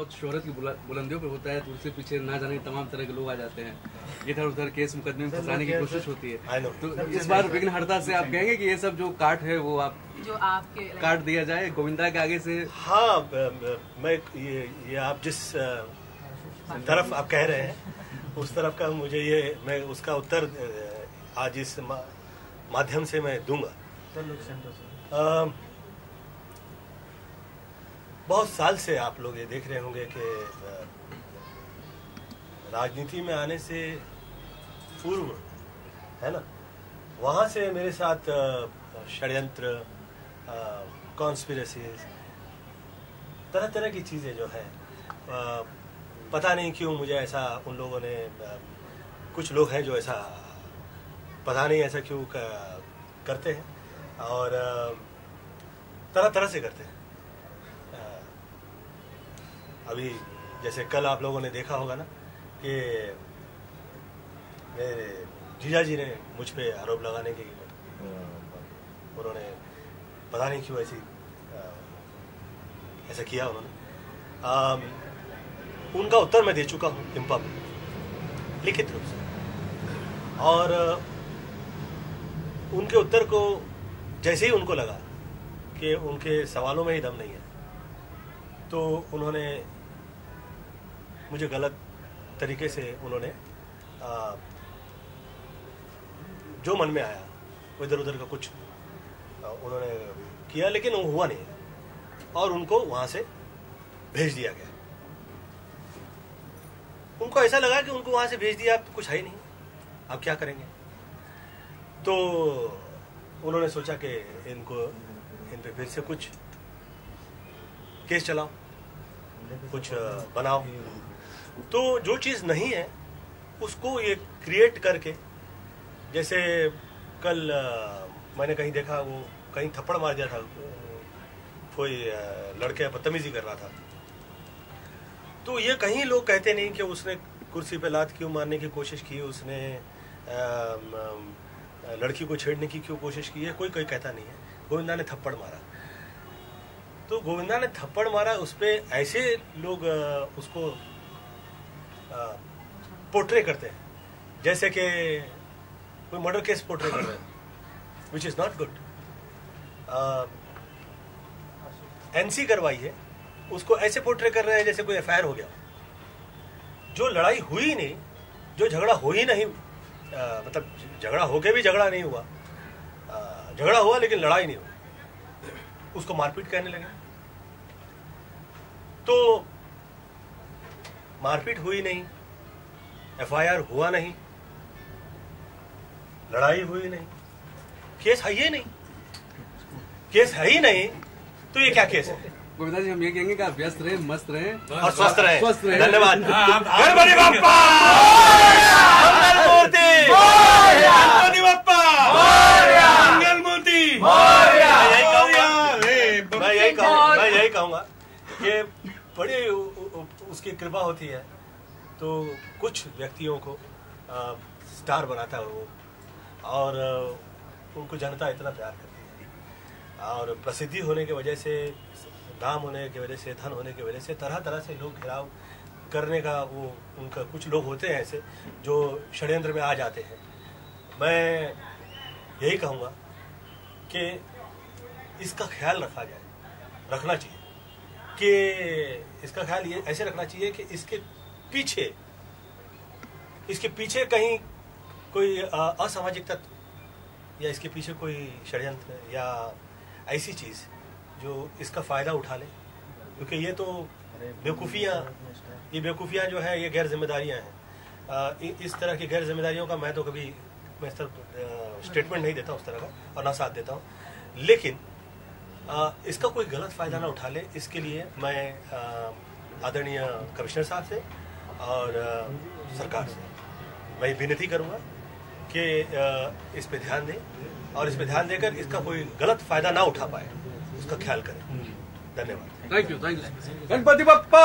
बहुत शोहरत की बुलंदियों पे होता है तो उससे पीछे ना जाने तमाम तरह के लोग आ जाते हैं। इधर उधर केस मुकदमे में फंसाने की कोशिश होती है। तो इस बार विघ्न हड़ता से आप कहेंगे कि ये सब जो काट है वो आप जो आपके काट दिया जाए गोविंदा के आगे से हाँ मैं ये ये आप जिस तरफ़ आप कह रहे हैं उस तरफ़ का मुझे ये मैं उसका उत्तर आज इस माध्यम से मैं दूँगा। बहुत साल से आप लोग ये देख रहे होंगे कि राजनीति में आने से पूर्व, है ना, वहाँ से मेरे साथ षड्यंत्र कॉन्स्पिरसीज तरह तरह की चीज़ें जो है पता नहीं क्यों मुझे ऐसा उन लोगों ने कुछ लोग हैं जो ऐसा, पता नहीं ऐसा क्यों करते हैं, और तरह तरह से करते हैं। अभी जैसे कल आप लोगों ने देखा होगा ना कि मेरे जीजा जी ने मुझ पर आरोप लगाने की उन्होंने पता नहीं क्यों ऐसी ऐसा किया उन्होंने। उनका उत्तर मैं दे चुका हूँ इम्पा में लिखित रूप से। और, उनके उत्तर को जैसे ही उनको लगा कि उनके सवालों में ही दम नहीं है तो उन्होंने मुझे गलत तरीके से उन्होंने अ, जो मन में आया वो इधर उधर का कुछ अ, उन्होंने किया लेकिन वो हुआ नहीं। और उनको वहाँ से भेज दिया गया। उनको ऐसा लगा कि उनको वहाँ से भेज दिया कुछ है ही नहीं। अब क्या करेंगे? तो उन्होंने सोचा कि इनको इन पे फिर से कुछ केस चलाओ कुछ बनाओ। तो जो चीज़ नहीं है उसको ये क्रिएट करके जैसे कल अ, मैंने कहीं देखा वो कहीं थप्पड़ मार दिया था कोई लड़के बदतमीजी कर रहा था। तो ये कहीं लोग कहते नहीं कि उसने कुर्सी पे लात क्यों मारने की कोशिश की उसने अम, लड़की को छेड़ने की क्यों कोशिश की है कोई कोई कहता नहीं है। गोविंदा ने थप्पड़ मारा। तो गोविंदा ने थप्पड़ मारा उस पर ऐसे लोग उसको पोर्ट्रे करते हैं। जैसे कि कोई मर्डर केस पोर्ट्रे कर रहे हैं विच इज़ नॉट गुड एनसी करवाई है उसको ऐसे पोर्ट्रे कर रहे हैं जैसे कोई एफ़ हो गया। जो लड़ाई हुई नहीं जो झगड़ा हो ही नहीं अ, मतलब झगड़ा हो होके भी झगड़ा नहीं हुआ झगड़ा हुआ लेकिन लड़ाई नहीं हुई उसको मारपीट कहने लगे। तो मारपीट हुई नहीं एफआईआर हुआ नहीं लड़ाई हुई नहीं केस है ही नहीं। केस है ही नहीं तो ये क्या केस है? गोविंदा जी हम ये कहेंगे कि आप व्यस्त रहे मस्त रहे। और स्वस्थ रहे। स्वस्थ रहे। धन्यवाद गणपति बाप्पा मंगल मूर्ति गणपति बाप्पा मंगल मूर्ति मैं यही कहूँगा मैं यही कहूँगा मैं यही कहूँगा कि बड़ी उसकी कृपा होती है। तो कुछ व्यक्तियों को स्टार बनाता है वो। और उनको जनता इतना प्यार करती है। और प्रसिद्धि होने की वजह से नाम होने की वजह से, धन होने की वजह से तरह तरह से लोग घेराव करने का वो, उनका कुछ लोग होते हैं ऐसे, जो षड्यंत्र में आ जाते हैं। मैं यही कहूँगा कि इसका ख्याल रखा जाए, रखना चाहिए। कि इसका ख्याल ये ऐसे रखना चाहिए कि इसके पीछे इसके पीछे कहीं कोई असामाजिक तत्व या इसके पीछे कोई षडयंत्र या ऐसी चीज़ जो इसका फ़ायदा उठा ले। क्योंकि ये तो बेवकूफ़ियाँ ये बेवकूफ़ियाँ जो है ये गैर जिम्मेदारियाँ हैं इस तरह की गैर जिम्मेदारियों का मैं तो कभी मैं इस तरह स्टेटमेंट नहीं देता उस तरह का और ना साथ देता हूँ। लेकिन इसका कोई गलत फ़ायदा ना उठा ले। इसके लिए मैं आदरणीय कमिश्नर साहब से और सरकार से मैं विनती करूँगा कि इस पे ध्यान दें और इस पे ध्यान देकर इसका कोई गलत फ़ायदा ना उठा पाए। उसका ख्याल करें। धन्यवाद। Thank you thank you Ganpati Bappa.